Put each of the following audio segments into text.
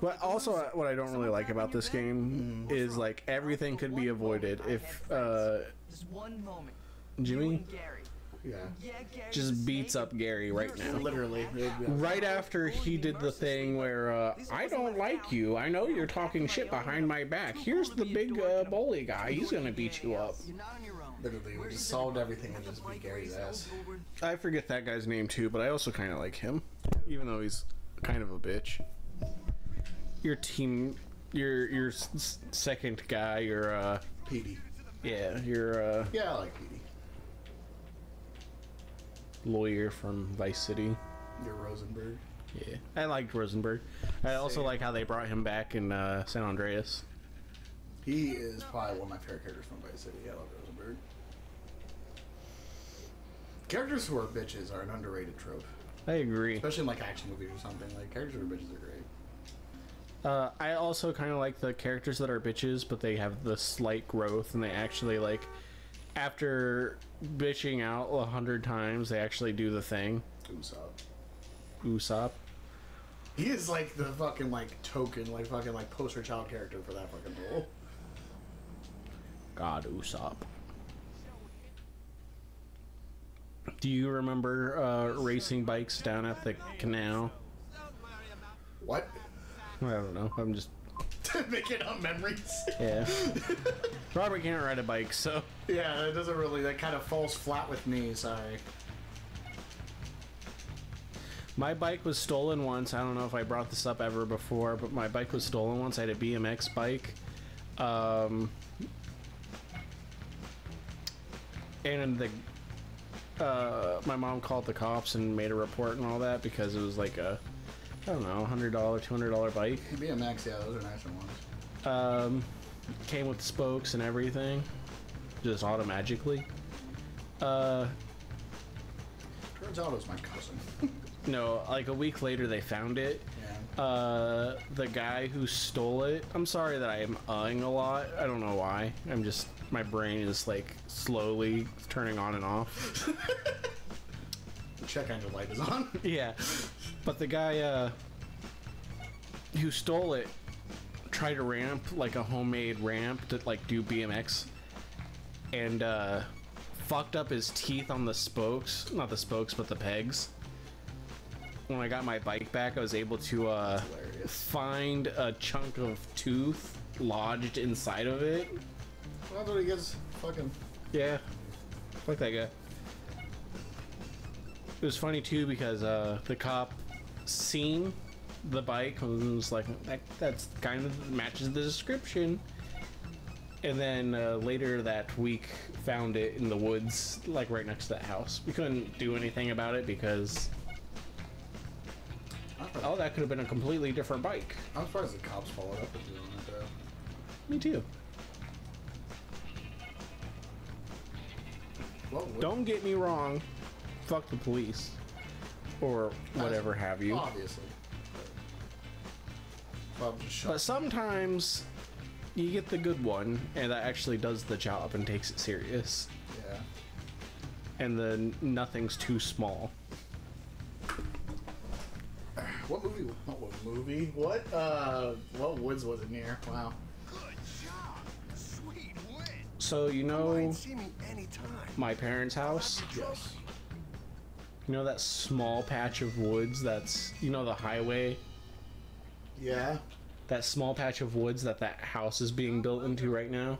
But also, uh, what I don't really like about this game is like everything could be avoided if uh, Just one moment. Jimmy Gary. Yeah. Yeah, just beats up Gary right now. Literally. Right after he did the thing where uh, I don't like you, I know you're talking shit behind my back. Here's the big uh, bully guy. He's gonna beat you up. You're not on your own. Literally, we just solved everything and just beat Gary's ass. I forget that guy's name too, but I also kind of like him, even though he's kind of a bitch. Your team, your your s- second guy, your uh, Petey. yeah, your uh, Yeah, I like Petey. lawyer from Vice City. You're Rosenberg. Yeah, I liked Rosenberg. I also Same. like how they brought him back in uh, San Andreas. He is probably one of my favorite characters from Vice City. I love Rosenberg. Characters who are bitches are an underrated trope, I agree. especially in like action movies or something. Like characters who are bitches are great. Uh, I also kind of like the characters that are bitches, but they have the slight growth, and they actually like after bitching out a hundred times, they actually do the thing. Usopp. Usopp. He is like the fucking like token, like fucking like poster child character for that fucking role. God, Usopp. Do you remember uh, racing bikes down at the canal? What? I don't know. I'm just Making up memories. yeah. Robert can't ride a bike, so yeah, that doesn't really. That kind of falls flat with me. Sorry. my bike was stolen once. I don't know if I brought this up ever before, but my bike was stolen once. I had a BMX bike. Um, and the uh, my mom called the cops and made a report and all that because it was like a I don't know, hundred dollar, two hundred dollar bike. BMX, yeah, those are nicer ones. Um, came with spokes and everything, just automagically. Uh, Turns out it was my cousin. no, like a week later they found it. yeah. Uh, the guy who stole it. I'm sorry that I am uhing a lot. I don't know why. I'm just my brain is like slowly turning on and off. Check engine light is on. yeah, but the guy uh, who stole it tried to ramp like a homemade ramp to like do BMX, and uh, fucked up his teeth on the spokes. Not the spokes, but the pegs. When I got my bike back, I was able to uh, find a chunk of tooth lodged inside of it. Well, that's what he gets. Fucking. Yeah, fuck that guy. It was funny too because uh, the cop seen the bike and was like, that, "That's kind of matches the description." And then uh, later that week, found it in the woods, like right next to that house. We couldn't do anything about it because oh, that could have been a completely different bike. I'm surprised the cops followed up with you on it though. Me too. Well, Don't get me wrong. Fuck the police. Or whatever have you. Obviously. Well, But sometimes you get the good one and that actually does the job and takes it serious. Yeah. And then nothing's too small. What movie? What, what movie? What? Uh, what woods was it near? Wow. Good job. Sweet win. So you know see me anytime. my parents' house? Yes. You know that small patch of woods that's you know the highway? Yeah. That small patch of woods that that house is being built into right now?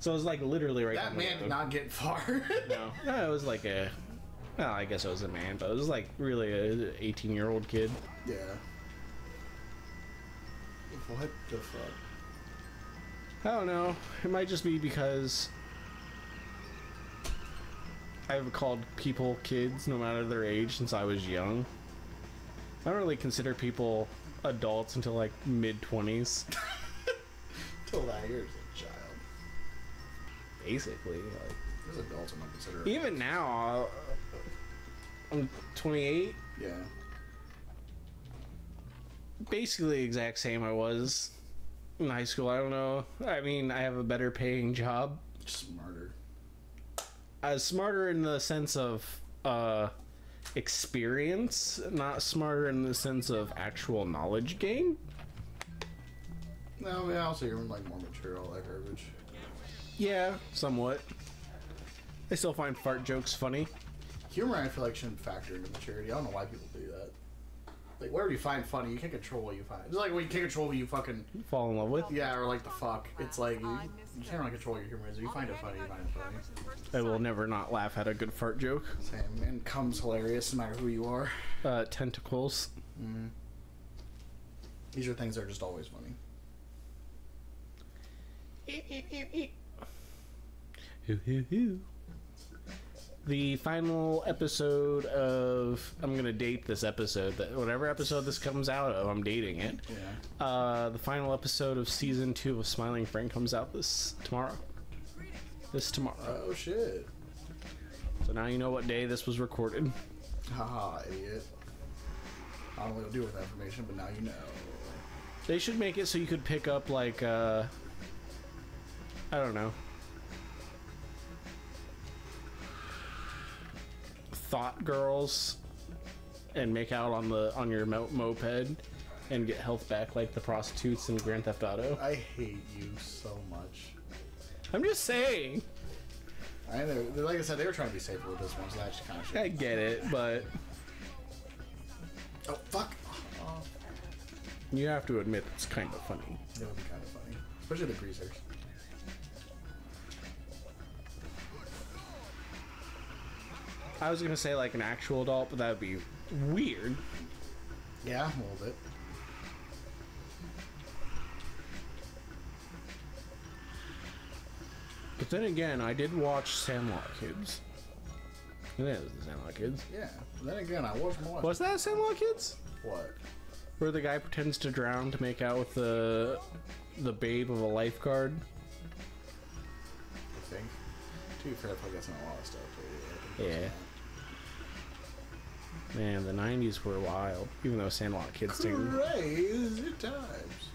So it's like literally right That man did not get far. No, no, it was like a. Well, I guess it was a man, but it was like really a 18 year old kid. yeah. What the fuck? I don't know. It might just be because I've called people kids no matter their age since I was young. I don't really consider people adults until like mid 20s, Till that year's a child. basically. Like, There's adults I'm not considering. even now, uh, I'm 28. Yeah. basically the exact same I was in high school. I don't know. I mean, I have a better paying job. Smarter. I was smarter in the sense of uh, experience, not smarter in the sense of actual knowledge gain. No, I mean, also you're like more mature, all that garbage. Yeah, somewhat. I still find fart jokes funny. Humor, I feel like shouldn't factor into maturity. I don't know why people do that. Like, whatever you find funny, you can't control what you find. It's like when you can't control what you fucking Fall in love with. yeah, or like the fuck. It's like you, you can't really control your humor. Is you find it funny, you find it funny. I will never not laugh at a good fart joke. Same, and comes hilarious no matter who you are. Uh, tentacles. These are things that are just always funny. The final episode of I'm gonna date this episode. That whatever episode this comes out of, I'm dating it. Yeah. Uh, the final episode of season two of Smiling Friend comes out this tomorrow. This tomorrow. Oh shit. So now you know what day this was recorded. Haha, idiot. I don't know what to do with that information, but now you know. They should make it so you could pick up like uh I don't know. Thought girls and make out on the on your mo- moped and get health back like the prostitutes in Grand Theft Auto. I hate you so much. I'm just saying. I know, like I said, they were trying to be safer with this one, so that's kind of shit. I get it, but Oh fuck! Oh, you have to admit it's kind of funny. that would be kind of funny, especially the greasers. I was gonna say like an actual adult, but that would be weird. Yeah, a little bit. But then again, I did watch Sandlot Kids. It is the Sandlot Kids. Yeah. Then again, I was more. Was that Sandlot Kids? What? Where the guy pretends to drown to make out with the the babe of a lifeguard? I think. To be fair, I probably got some a lot of stuff. Too. Yeah. Man, the '90s were wild. Even though Sandlot Kids didn't, Crazy times.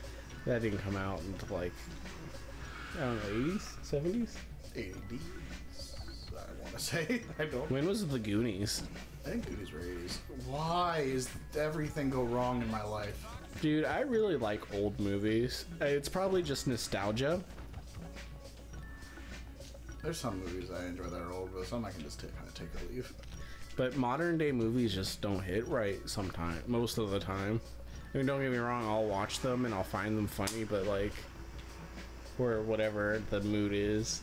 that didn't come out until like I don't know, '80s, '70s. 80s. I want to say. I don't. When was the Goonies? I think Goonies were 80s. Why is everything go wrong in my life? Dude, I really like old movies. It's probably just nostalgia. There's some movies I enjoy that are old, but some I can just take, kind of take or leave. But modern day movies just don't hit right sometimes, most of the time. I mean, don't get me wrong, I'll watch them and I'll find them funny, but like, or whatever the mood is.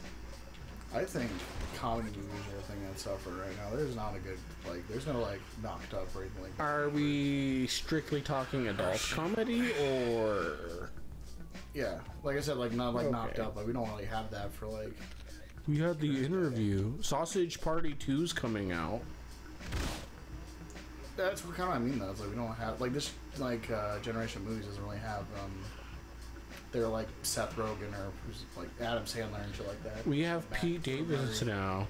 I think comedy movies are a thing that suffer right now. There's not a good like. There's no like knocked up or anything like. that. Are we strictly talking adult comedy or? Yeah, like I said, like not like knocked up. Like we don't really have that for like. We had the interview. Sausage Party 2's coming out. That's what kind of I mean though. It's like we don't have like this like uh, generation of movies doesn't really have um. They're like Seth Rogen or who's like Adam Sandler and shit like that. We have Matt Pete Davis now.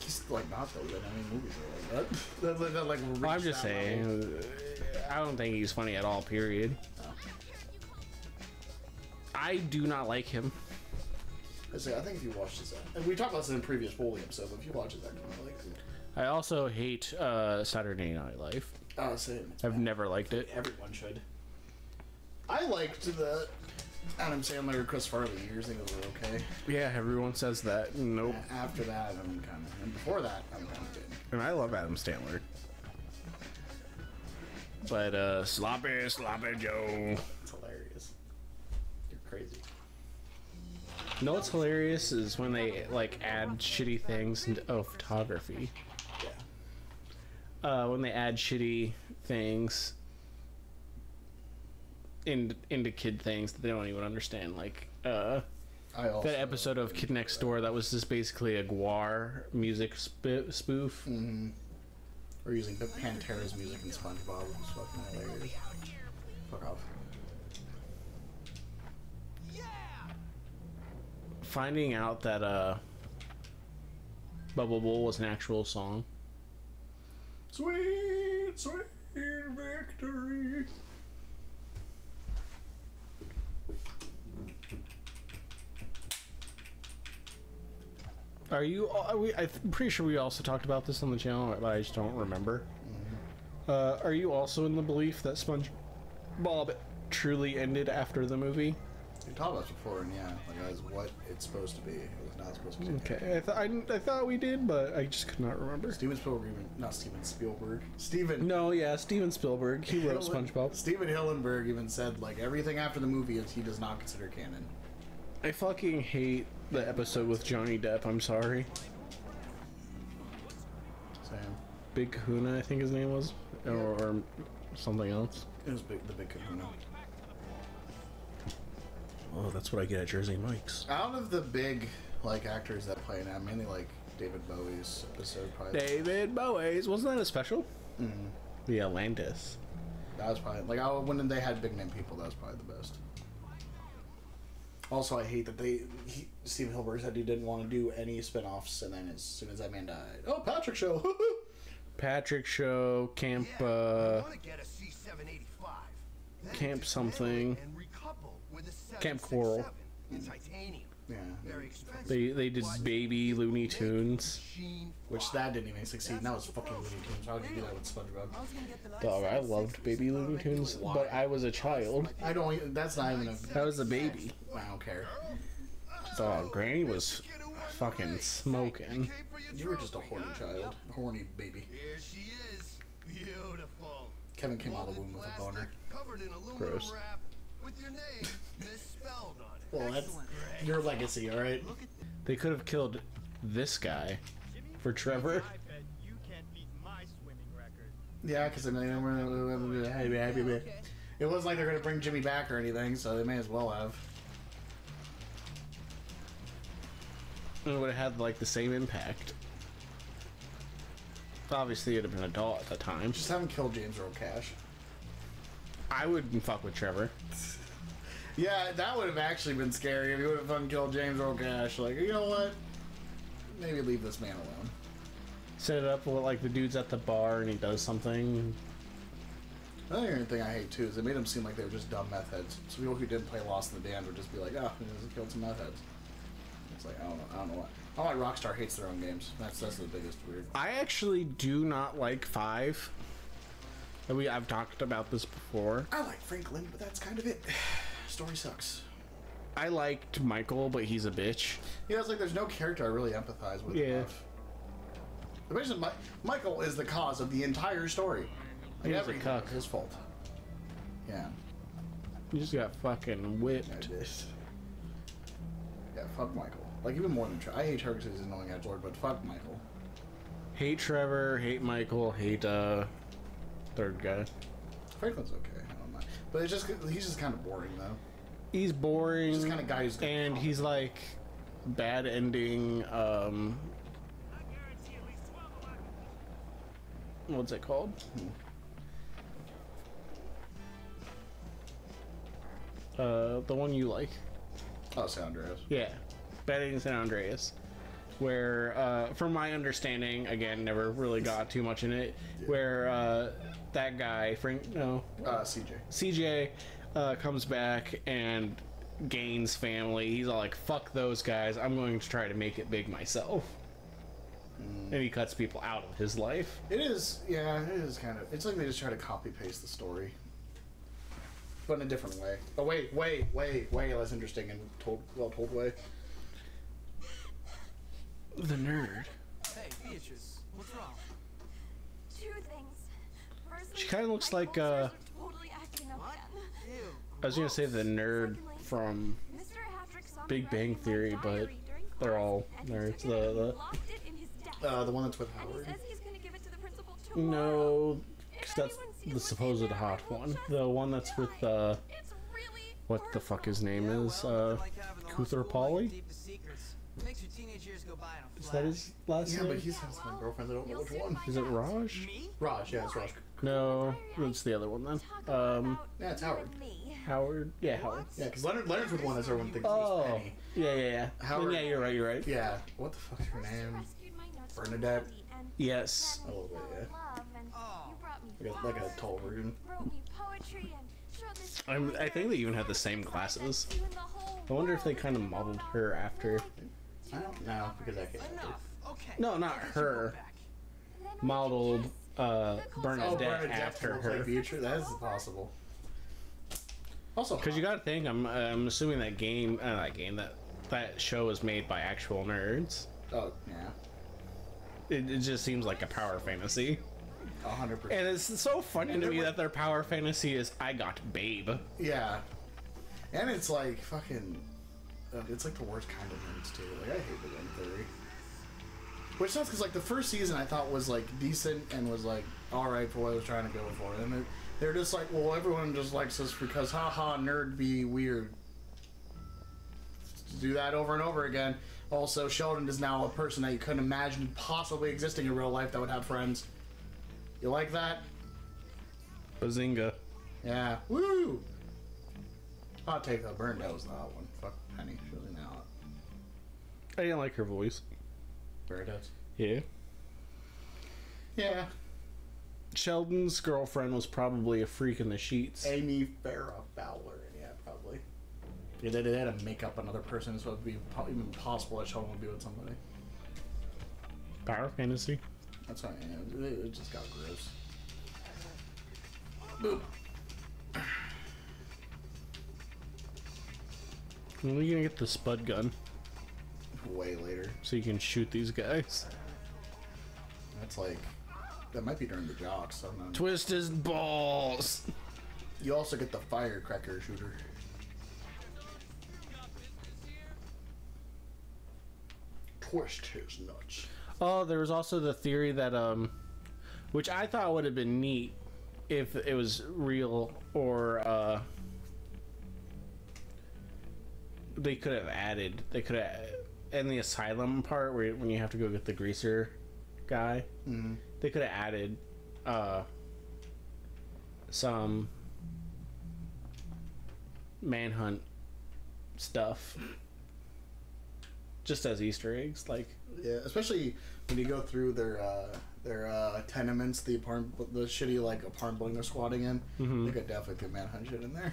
He's like not though. But I mean, movies are like that. that, that, that like. I'm just that level. saying, I don't think he's funny at all, period. No. I do not like him. I say I think if you watch this, and we talked about this in a previous Bully episode, but if you watch it, that kind of like. I also hate uh, Saturday Night Live. Oh, same. I've never liked it. Everyone should. I liked the Adam Sandler, Chris Farley years. I think it was okay. Yeah, everyone says that. Nope. A- After that, I'm kind of, and before that, I'm kind of good. And I love Adam Stanley. But uh, sloppy, sloppy Joe. It's hilarious. You're crazy. You know what's hilarious is when they like add shitty things into oh photography. Uh, when they add shitty things in, into kid things that they don't even understand. Like uh, I also that episode of Kid Next Door that was just basically a Gwar music sp- spoof. We're using the Pantera's music in SpongeBob. It's fucking hilarious. Fuck off. Finding out that uh, Bubble Bowl was an actual song. Sweet, sweet victory. Are you? Are we, I'm pretty sure we also talked about this on the channel, but I just don't remember. Uh, are you also in the belief that SpongeBob truly ended after the movie? You talked about this before, and yeah, like that is what it's supposed to be. It was not supposed to be. Okay, I, th- I, I thought we did, but I just could not remember. Steven Spielberg, not Steven Spielberg. Steven. No, yeah, Steven Spielberg. He wrote Hillen- SpongeBob. Stephen Hillenburg even said like everything after the movie is he does not consider canon. I fucking hate the episode with Johnny Depp. I'm sorry. Same. Big Kahuna, I think his name was, or, or something else. It was big, the big Kahuna. Oh, that's what I get at Jersey Mike's. Out of the big like actors that play in that, mainly like David Bowie's episode probably. David Bowies, wasn't that a special? Mhm. The Atlantis. That was probably like I, when they had big name people. That was probably the best. Also, I hate that they he, Stephen Hillenburg said he didn't want to do any spin-offs, and then as soon as that man died, oh Patrick Show. Patrick Show, Camp, Yeah, I uh, want to get a C785. Camp something. And recouple with a Kamp Koral. 767 in titanium. Yeah, Very expensive. they they did Baby Looney Tunes. which that didn't even succeed. That was fucking Looney Tunes. How could you do that with SpongeBob? I was gonna get the nice Dog, I loved. Baby Looney Tunes, but I was a child. I don't. That's not even a. I was a baby. I don't care. Dog, Granny was fucking smoking. You were just a horny child, a horny baby. Here she is. Beautiful. Kevin came out of the womb with a boner. Covered in aluminum Gross. with your name misspelled on it. Well, that's your legacy, all right. They could have killed this guy for Trevor. I bet you can't beat my swimming record. Yeah, because it wasn't like they're gonna bring Jimmy back or anything, so they may as well have. It would have had like the same impact. Obviously, it'd have been adult at the time. Just have him kill James Earl Cash. I wouldn't fuck with Trevor. Yeah, that would have actually been scary if he would have fucking killed James Earl Cash. Like, you know what? Maybe leave this man alone. Set it up with like the dude's at the bar and he does something. Another thing I hate too is they made them seem like they were just dumb meth heads. So people who didn't play Lost and Damned would just be like, oh, he just killed some meth heads. It's like I don't know, I don't know what. I don't like Rockstar hates their own games. That's that's the biggest weird. I actually do not like five. And We I've talked about this before. I like Franklin, but that's kind of it. Story sucks. I liked Michael, but he's a bitch. Yeah, it's like there's no character I really empathize with. Yeah. enough. The reason Mi- Michael is the cause of the entire story. He was a cuck. his fault. Yeah. He just got fucking whipped. did. Yeah, fuck Michael. Like even more than Tre- I hate Trevor because he's an annoying edge lord, but fuck Michael. Hate Trevor, hate Michael, hate uh third guy. Franklin's okay. I don't mind, but it's just he's just kind of boring though. He's boring. He's kind of guy who's and he's like bad ending um I guarantee at least 12 of my what's it called? Uh, the one you like. Oh, San Andreas. Yeah, Bad Ending San Andreas. Where, uh, from my understanding, again, never really got too much in it. Where uh, that guy, Frank, no, Uh, CJ. CJ, uh, comes back and gains family. He's all like, "Fuck those guys! I'm going to try to make it big myself." And he cuts people out of his life. It is, yeah, it is kind of. It's like they just try to copy paste the story, but in a different way. A way, way, way, way less interesting and told well told way. The nerd. Hey, Beatrice, what's wrong? Two things. Firstly, She kinda looks my like, uh, are totally acting up What? again. Ew. I was gonna say the nerd from Mr. Hattrick saw me Big Bang Theory, but they're all nerds. The- the- locked it in his desk. Uh, the one that's with Howard. says he's gonna give it to the principal tomorrow. no, If 'cause that's the supposed hot one. The one that's with die. uh, what the fuck his name is? well, Uh, nothing like having the whole Kuthar school like Polly? Makes your teenage years go by in a Is that his last Yeah, name? but he's had some girlfriends. I don't know which one. Is it out. Raj? Me? Raj, yeah, it's Raj. No, it's the other one then. Um, Yeah, it's Howard. And me. Howard. Yeah, Howard. Yeah, because Leonard Leonard's with one that's everyone thinks Oh, he's Penny. yeah, yeah, yeah. Howard- Yeah, you're right. You're right. Yeah. What the fuck's her name? rescued my notes from Bernadette? Yes. then A little bit, we fell in yeah. love, and Oh. you brought me Like a, like a tall version. wrote me poetry, and showed this I'm, I think they even had the same glasses. bet you in the whole I wonder if they kind of modeled her after Like, I don't know because that kid. Enough. Okay. No, not I guess you go her. back. Then we Modeled can uh, Oh, Bernadette Bernadette after her. Beatrice. That is possible. Also, Because you gotta think, I'm I'm assuming that game, uh, that game, that that show was made by actual nerds. Oh yeah, It, it just seems like a power fantasy, a hundred percent. and it's so funny And to me were- that their power fantasy is I got Babe. Yeah, and it's like fucking. Uh, it's like the worst kind of nerds too. Like I hate the Ring Theory. Which sucks because like the first season I thought was like decent and was like all right for what I was trying to go for, and then they're just like, well, everyone just likes us because haha, nerd be weird. Do that over and over again. Also, Sheldon is now a person that you couldn't imagine possibly existing in real life that would have friends. You like that? Bazinga. Yeah. Woo! I'll take though, burned out was the hot one. Fuck Penny. She was out. I didn't like her voice. Bernadette's. Yeah. Yeah. Sheldon's girlfriend was probably a freak in the sheets. Amy Farrah Fowler. Yeah, probably. Yeah, they, they had to make up another person so it would be even possible that Sheldon would be with somebody. Power fantasy. That's why yeah, it, it just got gross. Boop. When are you gonna get the spud gun Way later. so you can shoot these guys? That's like. That might be during the jocks. I don't. Twist his balls. You also get the firecracker shooter. Twist his nuts. Oh, there was also the theory that um, which I thought would have been neat if it was real or uh, they could have added. They could have in the asylum part where when you have to go get the greaser guy. Mhm. They could have added uh, some manhunt stuff just as Easter eggs, like. Yeah, especially when you go through their uh, their uh, tenements, the apartment, the shitty like apartment building they're squatting in. Mhm. They could definitely put manhunt shit in there.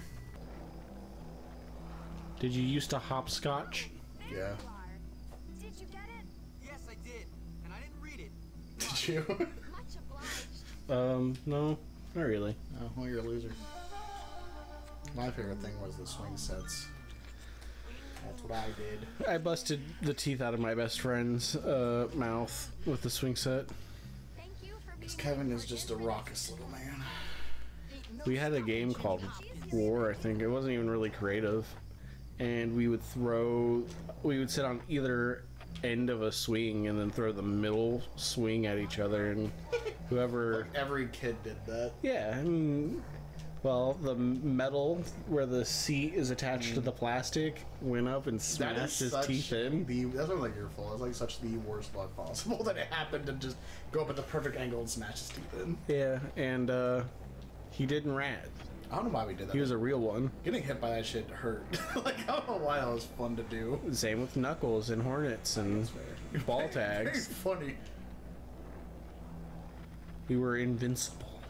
Did you used to hopscotch? Yeah. You? Um, no, not really. oh, well, you're a loser. My favorite thing was the swing sets. That's what I did. I busted the teeth out of my best friend's uh, mouth with the swing set. Thank you for being Because Kevin is just a raucous little man. We had a game called War, I think. It wasn't even really creative. And we would throw, we would sit on either end of a swing and then throw the middle swing at each other. And whoever, Every kid did that. yeah, I mean, well, the metal where the seat is attached to the plastic went up and smashed his teeth in. the. That's not like your fault. It's like such the worst luck possible that it happened to just go up at the perfect angle and smash his teeth in. Yeah, and uh, he didn't rat. I don't know why we did that. He was a real one. Getting hit by that shit hurt. like I don't know why that was fun to do. Same with Knuckles and Hornets and ball Very tags. funny. We were invincible.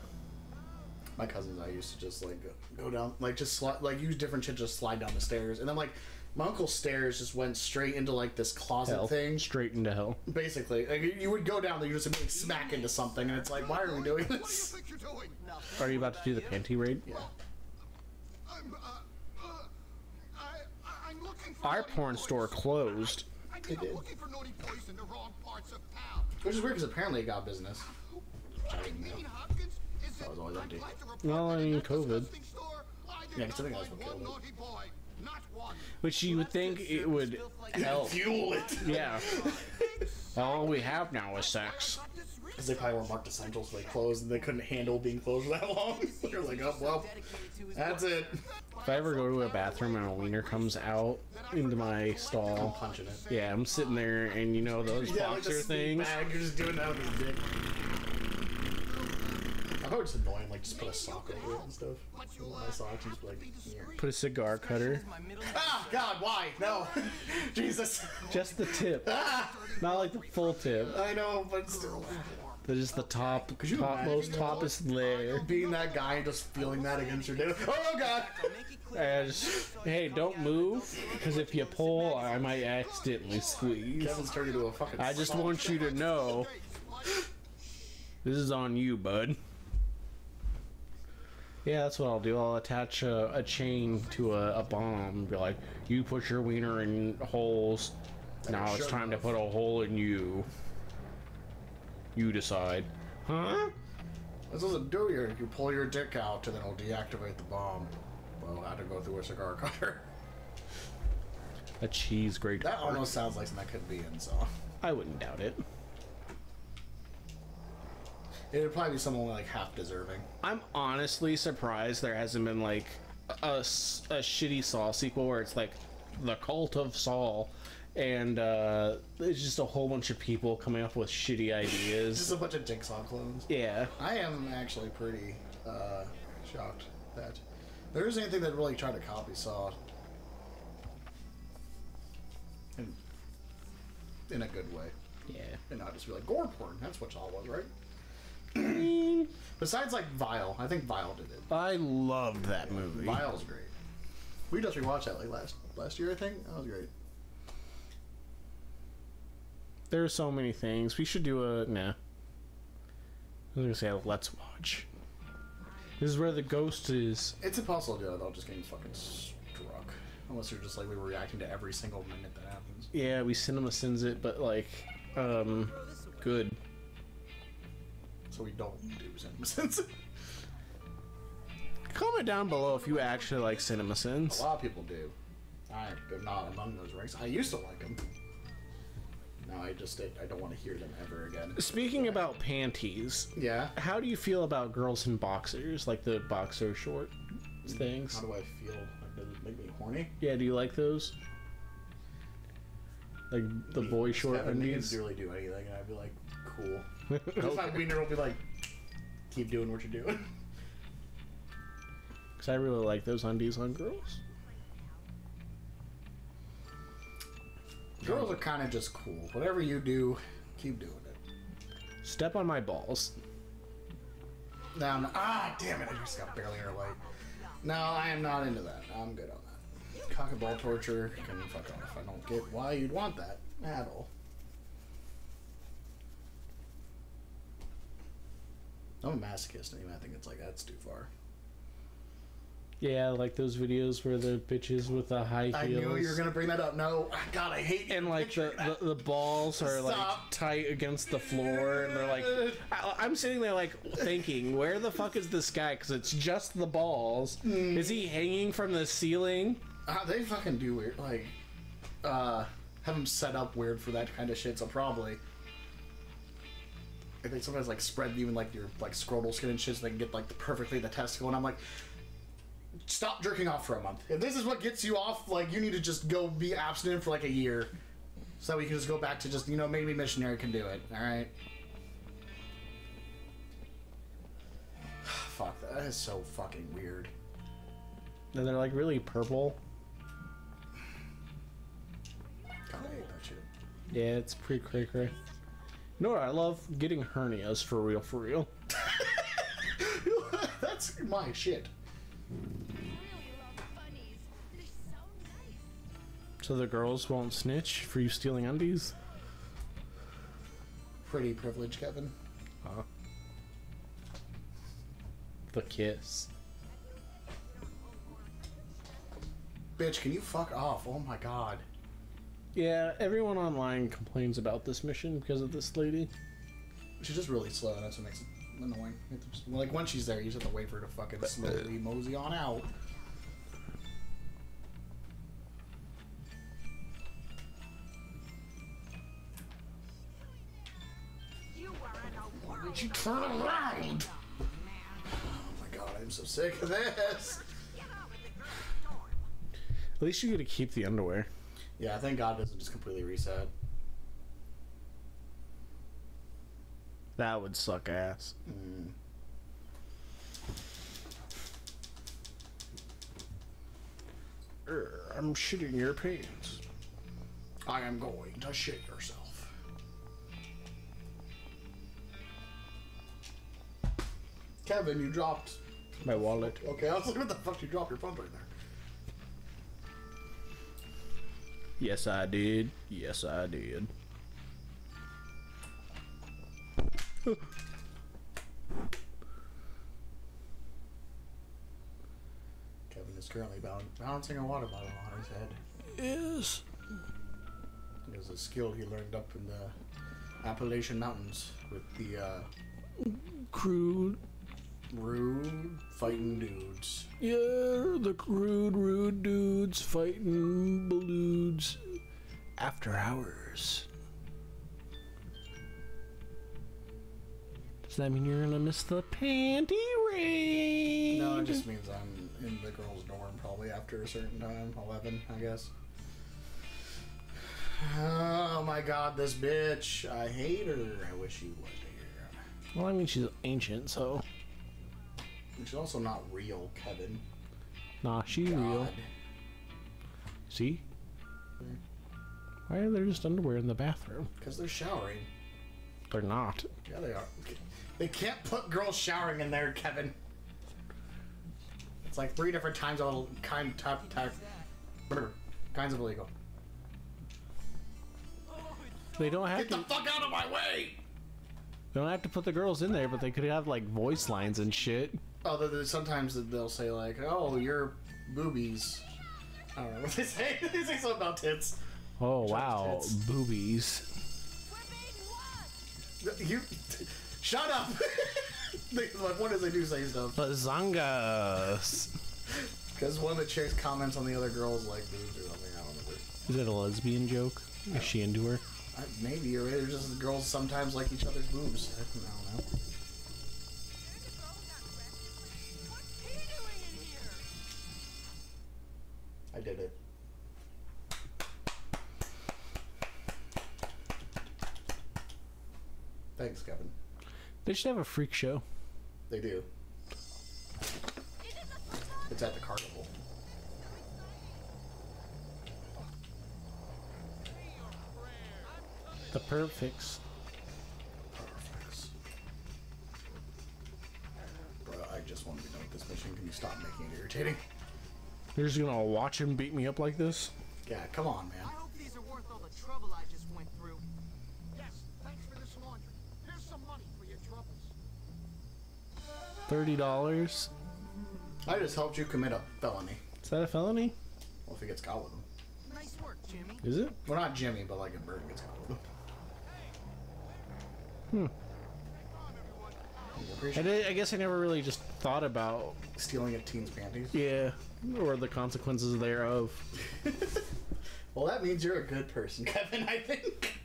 My cousins and I used to just like go, go down, like just slide, like use different shit, just slide down the stairs, and then like my uncle's stairs just went straight into like this closet Hell. thing. Straight into hell. Basically, like, you- you would go down there, you just immediately smack into something, and it's like, why are we doing What do you this? think you're doing? Are you about to do the panty raid? Yeah. Uh, uh, I, I- I'm looking for Our porn boys. store closed. I It did. For naughty boys in the wrong parts of town. Which is weird because apparently it got business. What mean, Hopkins? Is That was always I'd empty. like Well, I mean, COVID. disgusting store, I did Yeah, 'cause I think not that's what find killed it. Which you would think it would help. Fuel it. Yeah. All we have now is sex. Because they probably were marked essential, so they closed, and they couldn't handle being closed for that long. They're like, oh well, that's it. If I ever go to a bathroom and a wiener comes out into my I'm stall, punching it. yeah, I'm sitting there and you know those Yeah, boxer the sleep things. bag, you're just doing that with his dick. I thought it was annoying, like just put a sock over it and stuff. My socks, just like, here. Put a cigar cutter. Ah, God, why? No, Jesus. Just the tip. Ah, Not like the full tip. I know, but still. That is the top, you topmost, imagine? toppest layer. Being that guy and just feeling that against your dick. Oh god! I'll make it clear. And just, hey, don't move, because if you pull, I might accidentally squeeze. Kevin's turned into a fucking. I just want you to know this is on you, bud. Yeah, that's what I'll do. I'll attach a, a chain to a, a bomb. Be like, you put your wiener in holes. Now it's time to put a hole in you. You decide. Huh? This doesn't do you. You pull your dick out and then it'll deactivate the bomb. Well, I had to go through a cigar cutter. A cheese grater. That almost sounds like something that could be in Saw. I wouldn't doubt it. It would probably be someone like half deserving. I'm honestly surprised there hasn't been like a, a shitty Saw sequel where it's like the cult of Saul, and uh, it's just a whole bunch of people coming up with shitty ideas. Just a bunch of Jigsaw clones. Yeah, I am actually pretty uh, shocked that there isn't anything that really tried to copy Saw. In, in a good way. yeah. And not just be like, gore porn. That's what Saw was, right? Besides, like, Vile. I think Vile did it. I loved that movie. Vile's great. We just rewatched that, like, last last year, I think. That was great. There are so many things. We should do a nah. I was gonna say let's watch. This is where the ghost is. It's impossible to do that without just getting fucking struck. Unless you're just, like, we were reacting to every single minute that happens. Yeah, we cinema sins it, but like, um, good. So we don't do Cinema Sins. Comment down below if you actually like cinema A lot of people do. I am not among those ranks. I used to like them. Now I just I don't want to hear them ever again. Speaking about panties, Yeah. how do you feel about girls in boxers, like the boxer short things? How do I feel? Does it make me horny? Yeah, do you like those? Like the boy short Kevin, you can undies. really do anything, and I'd be like, cool. Because my wiener will be like, keep doing what you're doing. Because I really like those undies on girls. Girls are kind of just cool. Whatever you do, keep doing it. Step on my balls. No, I'm ah, damn it! I just got barely in her light. No, I am not into that. I'm good on that. Cock and ball torture can fuck off. I don't get why you'd want that at all. I'm a masochist, and even I think it's like that's too far. Yeah, like those videos where the bitches with the high heels. I knew you were gonna bring that up. No, God, I hate. and like the, the, the balls are like tight against the floor and they're like I, i'm sitting there like thinking where the fuck is this guy because it's just the balls Hmm. is he hanging from the ceiling Uh, they fucking do weird, like, uh, have them set up weird for that kind of shit. So probably, I think sometimes like spread even like your like scrotal skin and shit, so they can get like the perfectly the testicle. And I'm like, stop jerking off for a month. If this is what gets you off, like you need to just go be abstinent for like a year, so that we can just go back to just you know maybe missionary can do it. All right. Fuck, that is so fucking weird. and they're like really purple God, I hate that shit. yeah it's pretty cray cray you know what i love getting hernias for real for real That's my shit. Really love bunnies. They're so so the girls won't snitch for you stealing undies Pretty privileged, Kevin. the kiss Bitch, can you fuck off? Oh my god. Yeah everyone online complains about this mission because of this lady She's just really slow, and that's what makes it annoying. You have to just- Like, once she's there, you just have to wait for her to fucking slowly mosey on out. You are in a world. Did you turn around? Oh my god, I'm so sick of this. Get out with the great storm. at least you get to keep the underwear Yeah, thank god doesn't just completely reset. that would suck ass Mm. I'm shitting your pants. I am going to shit yourself. Kevin, you dropped. My wallet. Okay, I was like, what the fuck? You dropped your phone right there. Yes, I did. Yes, I did. Kevin is currently balancing a water bottle on his head. Yes. It was a skill he learned up in the Appalachian Mountains with the uh, Crude. Rude fighting dudes. Yeah, the crude, rude dudes fighting balloons after hours. Does that mean you're gonna miss the panty raid? No, it just means I'm in the girls' dorm probably after a certain time. 11, I guess. Oh my god, this bitch. I hate her. I wish she was here. Well, I mean, she's ancient, so. And She's also not real, Kevin. Nah, she's real. See? Why are there just underwear in the bathroom? Because they're showering. They're not. Yeah, they are. They can't put girls showering in there, Kevin. It's like three different times a little kind type type brr, kinds of illegal. They don't have Get the to. fuck out of my way! They don't have to put the girls in there, but they could have like voice lines and shit. There- there's sometimes they'll say like, "Oh, your boobies." I don't know what they say. they say something about tits. Oh Just wow, tits. boobies. We're being watched. You shut up. They- like, what does they do say stuff? Bazongas. Because one of the chicks comments on the other girl's like boobs or something. I don't know. Is that a lesbian joke? Is she into her? I, maybe or maybe just the girls sometimes like each other's boobs. I don't know. I did it. Thanks, Kevin. They should have a freak show. They do. Is it the facade? It's at the carnival. The perfects. Perfect. Bro, I just want to be done with this mission. Can you stop making it irritating? You're just gonna watch him beat me up like this? Yeah, come on, man. I hope these are worth all the trouble I just went through. Yes, thanks for this laundry. Here's some money for your troubles. Thirty dollars? I just helped you commit a felony. Is that a felony? Well, if he gets caught with them. Nice work, Jimmy. Is it? Well, not Jimmy, but like if Burton gets caught with them. Hmm. I, did, I guess I never really just thought about stealing a teen's panties. yeah, or the consequences thereof. Well, that means you're a good person, Kevin, I think.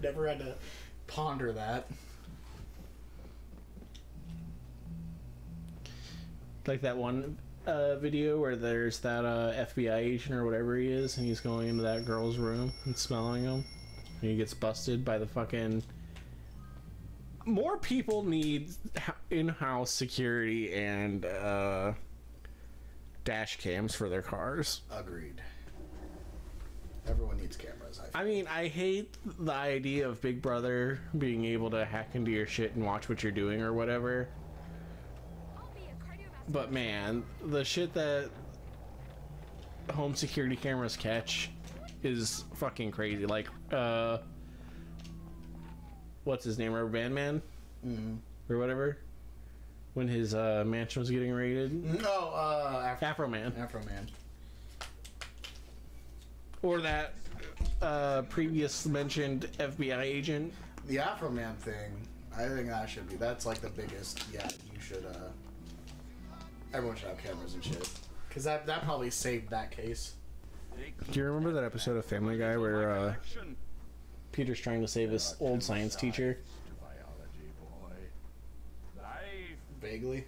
Never had to ponder that. Like that one uh, video where there's that uh, FBI agent or whatever he is, and he's going into that girl's room and smelling him, and he gets busted by the fucking. More people need in-house security and uh, dash cams for their cars. Agreed. Everyone needs cameras. I feel. I mean, I hate the idea of Big Brother being able to hack into your shit and watch what you're doing or whatever. I'll be a cardiovascular. But man, the shit that home security cameras catch is fucking crazy. Like, uh, what's his name? Rubber Band Man Mm. or whatever. When his uh, mansion was getting raided, No, uh, Afro, Afro Man, Afro Man. or that uh, previous mentioned FBI agent. The Afro Man thing, I think that should be. That's like the biggest. Yeah, you should. uh Everyone should have cameras and shit. Cause that that probably saved that case. Do you remember that episode of Family Guy where uh, Peter's trying to save his old science teacher? Biology, boy. Life Vaguely.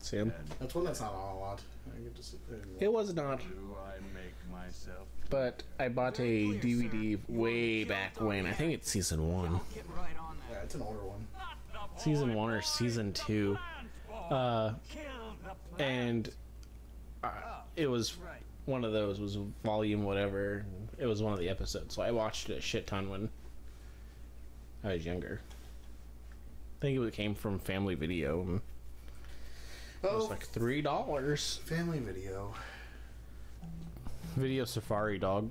Sam. That's one that's not on a lot. I get to see. It was not, Do I make myself? but I bought a DVD way back when. I think it's season one. Right on. Yeah, it's an older one. Season one or season two. Uh, and uh, it was one of those was volume whatever. It was one of the episodes, so I watched it a shit ton when I was younger. I think it came from Family Video. Oh, It's like three dollars. family video. Video Safari dog.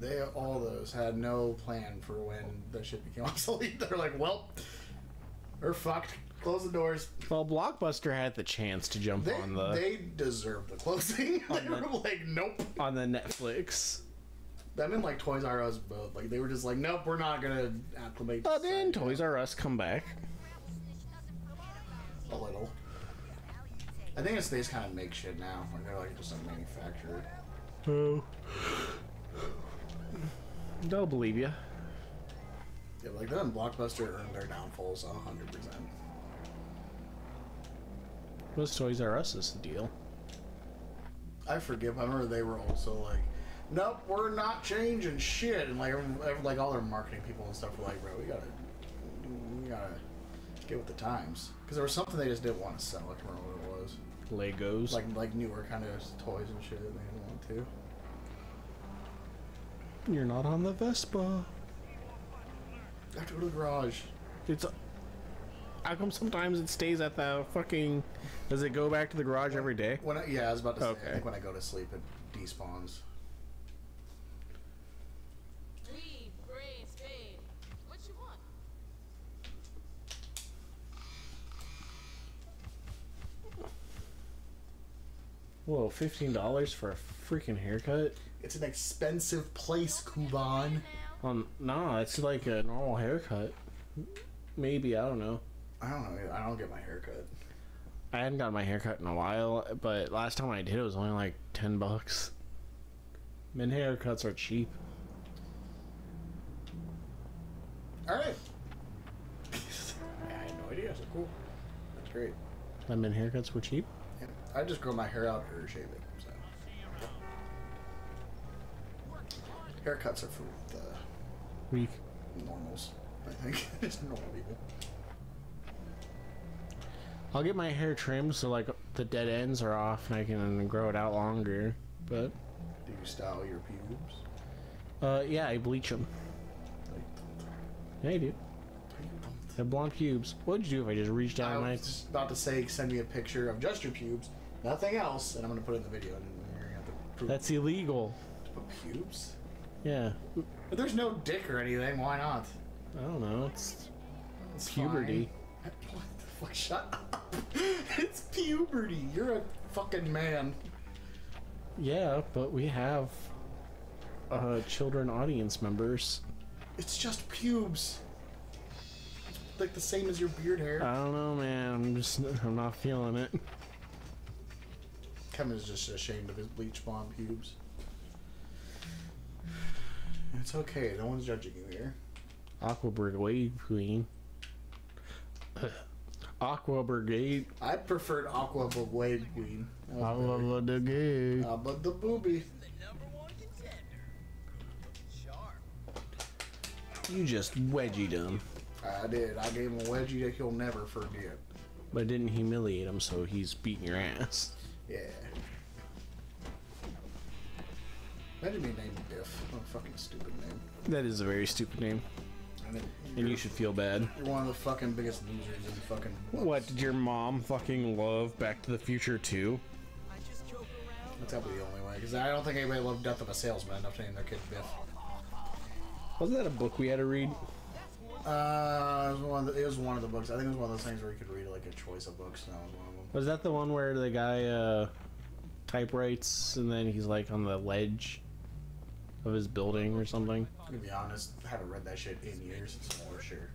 They all those had no plan for when that shit became obsolete. They're like, well, we're fucked. Close the doors. Well, Blockbuster had the chance to jump They, on the they deserve the closing. they the- were like, nope. on the Netflix. Them and like Toys R Us both. Like they were just like, nope, we're not gonna acclimate. But then society." Toys R Us come back. a little. I think it's they just kind of make shit now. Like they're like just a manufacturer. Oh. They'll believe you. Yeah, like them and Blockbuster earned their downfalls hundred percent. What's Toys R Us is the deal? I forget. I remember they were also like, "Nope, we're not changing shit," and like, like all their marketing people and stuff were like, "Bro, we gotta, we gotta get with the times." Because there was something they just didn't want to sell. I can't remember what it was. Legos. Like like newer kind of toys and shit that they didn't want to. You're not on the Vespa. I have to go to the garage. It's. How come sometimes it stays at the fucking? Does it go back to the garage every day? When I, yeah, I was about to say. I think when I go to sleep, it despawns. Leave, brain, spade. What you want? Whoa, fifteen dollars for a freaking haircut? It's an expensive place, Kuban. Um, nah, it's like a normal haircut. Maybe I don't know. I don't know. I don't get my haircut. I hadn't got my haircut in a while, but last time I did, it was only like ten bucks. Men haircuts are cheap. All right. I had no idea. So cool. That's great. The men haircuts were cheap. Yeah. I just grow my hair out or shave it. So. Haircuts are for the Week. normals. I think just normal people. I'll get my hair trimmed so like the dead ends are off and I can grow it out longer. But Do you style your pubes? uh, yeah, I bleach them. Yeah, I do. I have blonde pubes. What'd you do if I just reached I down my? was just about to say, send me a picture of just your pubes, nothing else, and I'm gonna put it in the video. And you're gonna have to prove That's illegal. to put pubes. Yeah. But there's no dick or anything. Why not? I don't know. It's It's puberty. fine. Fuck? Shut up. it's puberty. You're a fucking man. Yeah, but we have uh, children audience members. It's just pubes. It's like the same as your beard hair. I don't know, man. I'm just I'm not feeling it. Kevin is just ashamed of his bleach blonde pubes. It's okay. No one's judging you here. Aqua Brigade Queen. Aqua Brigade. I preferred Aqua Blade Queen. That was better. Aqua Brigade. Uh, but the booby. You just wedgied him, I did. I gave him a wedgie that he'll never forget. but didn't humiliate him, so he's beating your ass. Yeah. Imagine being named Biff. What a fucking stupid name. That is a very stupid name, And, you're, should feel bad. you're one of the fucking biggest losers in the fucking. What did your mom fucking love Back to the Future too? That's just joke around. That's gotta be the only way. Because I don't think anybody loved Death of a Salesman enough to name their kid Biff. Wasn't that a book we had to read? Uh, it was, one of the, it was one of the books. I think it was one of those things where you could read like a choice of books. And that was one of them. Was that the one where the guy uh, typewrites and then he's like on the ledge of his building or something? I'm gonna be honest. I haven't read that shit in years. It's more sure.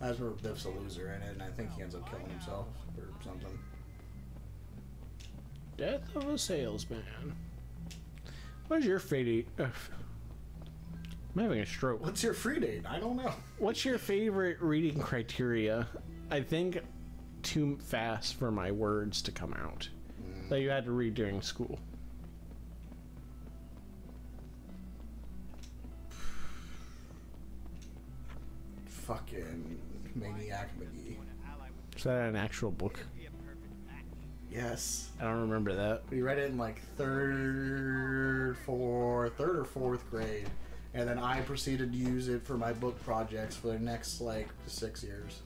I just remember Biff's a loser in it, and I think he ends up killing himself or something. Death of a salesman. What's your favorite? Uh, I'm having a stroke. What's your free date? I don't know. What's your favorite reading criteria? I think too fast for my words to come out that you had to read during school. Fucking Maniac Magee. Is that an actual book? Yes. I don't remember that. We read it in like third, fourth, third or fourth grade, and then I proceeded to use it for my book projects for the next like six years.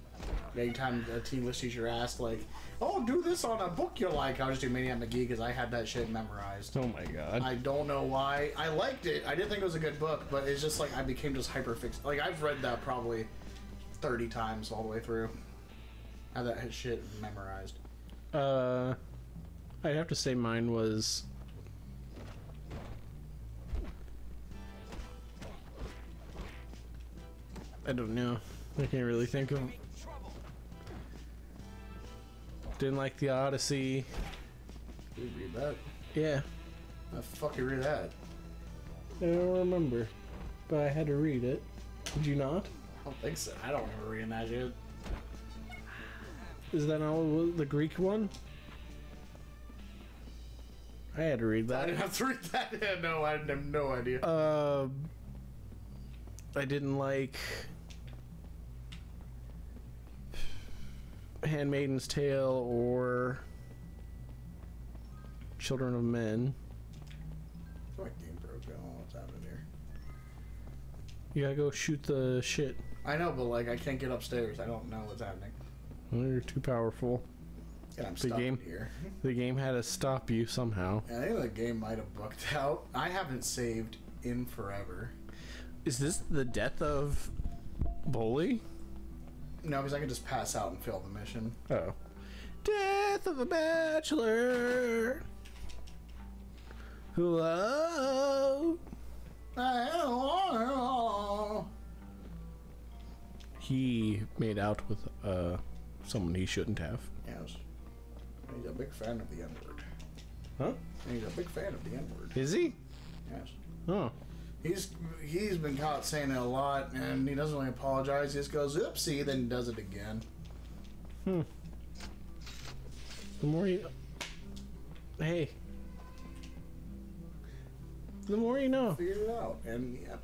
Anytime a English teacher asked like, "Oh, do this on a book you like," I would just do Maniac Magee because I had that shit memorized. Oh my god. I don't know why. I liked it. I didn't think it was a good book, but it's just like I became just hyper fixed. Like I've read that probably thirty times all the way through. I have that shit memorized. Uh, I'd have to say mine was. I don't know. I can't really think of. Didn't like the Odyssey. Did you read that? Yeah, I fucking read that. I don't remember, but I had to read it. Did you not? I don't think so. I don't remember reading that shit. Is that not the Greek one? I had to read that. I didn't have to read that. no, I have no idea. Uh, I didn't like Handmaiden's Tale or Children of Men. My game broke. I don't know what's happening here. You gotta go shoot the shit. I know, but like I can't get upstairs. I don't know what's happening. Well, You're too powerful. Yeah, I'm The stuck game? here. The game had to stop you somehow. I think the game might have booked out. I haven't saved in forever. Is this the death of Bully? No, because I can just pass out and fail the mission. Oh. Death of a Bachelor. Who loved he made out with uh someone he shouldn't have. Yes. He's a big fan of the N word. Huh? He's a big fan of the N word. Is he? Yes. Oh. He's he's been caught saying it a lot, and he doesn't really apologize. He just goes oopsie, then does it again. Hmm. The more you Hey. The more you know. Figure it out, and yep.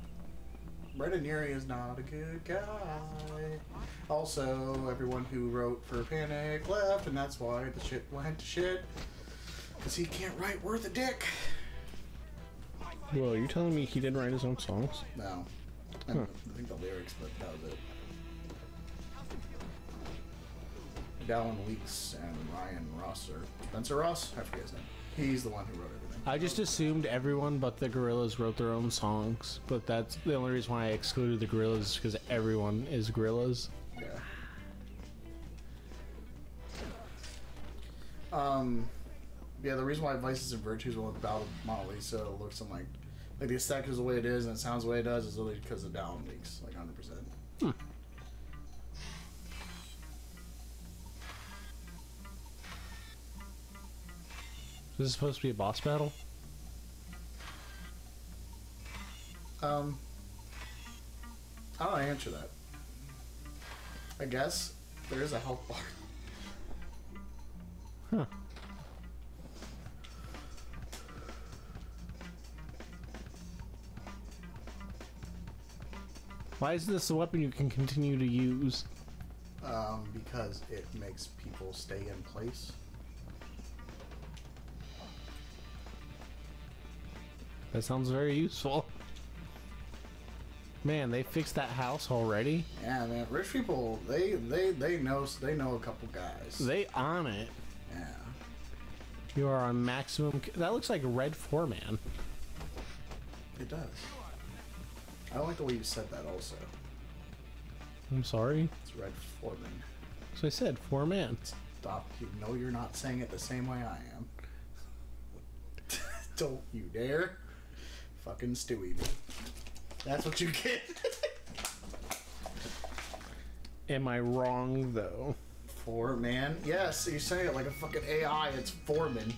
Brendon Urie is not a good guy. Also, everyone who wrote for Panic left, and that's why the shit went to shit. Because he can't write worth a dick. Well, you're telling me he didn't write his own songs? No. I, Huh. I think the lyrics, but that was it. Dallon Weekes and Ryan Ross, or Spencer Ross? I forget his name. He's the one who wrote everything. I just assumed everyone but the Gorillaz wrote their own songs, but that's the only reason why I excluded the Gorillaz because everyone is Gorillaz. Yeah. Um, yeah, the reason why Vices and Virtues Ballad of Mona Lisa looks like like the aesthetic is the way it is and it sounds the way it does is really because of Dallon Weekes, like hundred percent. This is supposed to be a boss battle. Um, I don't answer that. I guess there is a health bar. Huh. Why is this a weapon you can continue to use? Um, because it makes people stay in place. That sounds very useful. Man, they fixed that house already. Yeah, man, rich people they they they know they know a couple guys. They on it. yeah. You are on maximum. That looks like Red Foreman. It does. I don't like the way you said that. Also, I'm sorry. it's Red Foreman. So I said Foreman. Stop! You know you're not saying it the same way I am. don't you dare! Fucking Stewie. That's what you get. Am I wrong though? Foreman. Yes, you say it like a fucking AI. It's Foreman.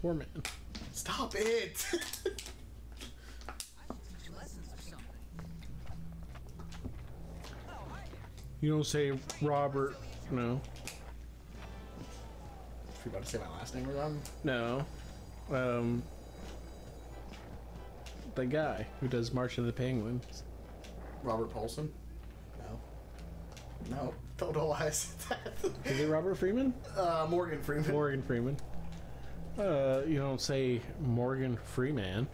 Foreman. Stop it. Lessons or something. You don't say Robert. No. you about to say my last name or something? No. Um. The guy who does March of the Penguins. Robert Paulson? No. No. Don't know why I said that. Is it Robert Freeman? uh, Morgan Freeman. Morgan Freeman. Uh, you don't say Morgan Freeman.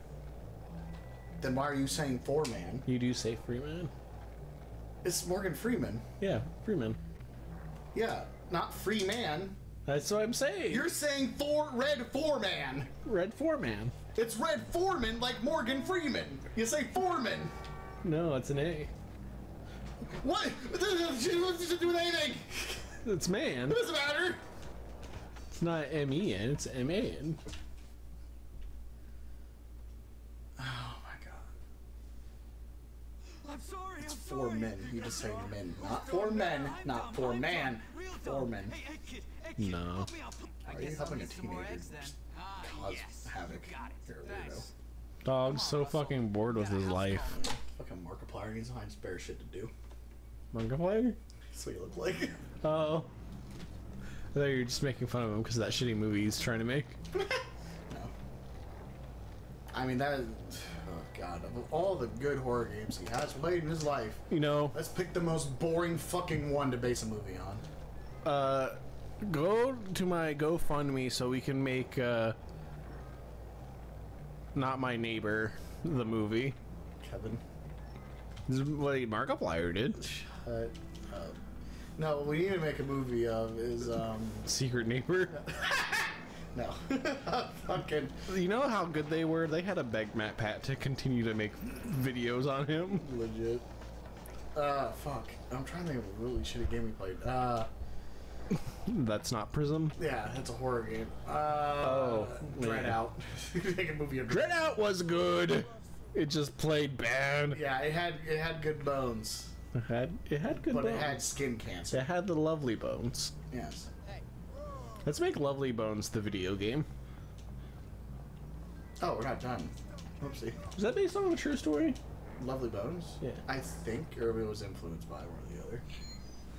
Then why are you saying four man? You do say Freeman? It's Morgan Freeman. Yeah, Freeman. Yeah, not free man. That's what I'm saying. You're saying four red four man. Red Foreman. It's red foreman like Morgan Freeman. You say foreman. No, it's an A. What? What does it do with anything? It's man. It doesn't matter. It's not M E N. It's M A N. Oh my god. I'm sorry. It's I'm four sorry. men. You just say men, not four men, not four man. Real Four men. Hey, hey, kid. Hey, kid, No. help me out. Are you helping a teenager just cause havoc? You're a weirdo. Dog's so fucking bored with his life. Fucking Markiplier needs to find spare shit to do. Markiplier? That's what you look like. Oh. I thought you were just making fun of him because of that shitty movie he's trying to make. No. I mean that. Is, oh god! Of all the good horror games he has played in his life, You know, let's pick the most boring fucking one to base a movie on. uh, go to my GoFundMe so we can make, uh, Not My Neighbor, the movie. Kevin. This is what Markiplier did. Uh, uh, no, what we need to make a movie of is um Secret Neighbor. no fucking You know how good they were? They had to beg MatPat to continue to make videos on him. legit. Uh, fuck. I'm trying to think of a really shitty game we played. Uh, That's not Prism. yeah, it's a horror game. Uh, Oh, Dread yeah. Out. make a movie of DreadOut was good. It just played bad. Yeah, it had it had good bones, It had it had good but bones. it had skin cancer. It had the lovely bones. Yes. Let's make Lovely Bones the video game. Oh, we're not done. Oopsie. Is that based on a true story? Lovely Bones? Yeah. I think Irby was influenced by one or the other.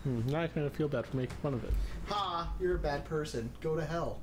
Hmm, now I kind of feel bad for making fun of it. Ha! You're a bad person. Go to hell.